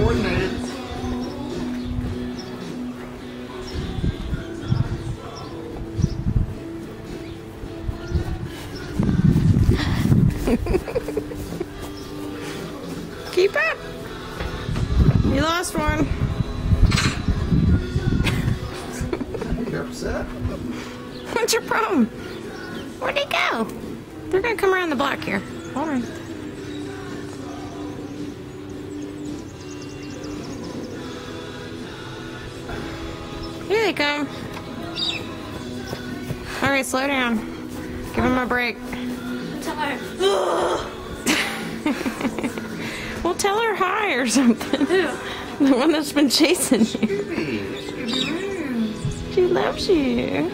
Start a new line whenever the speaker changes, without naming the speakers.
Keep up. You lost one.
You're upset?
What's your problem? Where'd they go? They're gonna come around the block here. Hold on. Here they come. All right, slow down. Give him a break.
Tell her.
Well, tell her hi or something.
Who?
The one that's been chasing you.
Scooby. Scooby-Doo.
She loves you.